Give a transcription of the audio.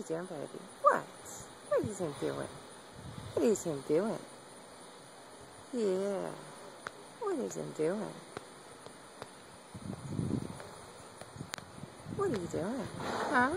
you doing, baby? What? What is him doing? What is him doing? Yeah. What is him doing? What are you doing? Huh?